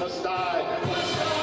must die.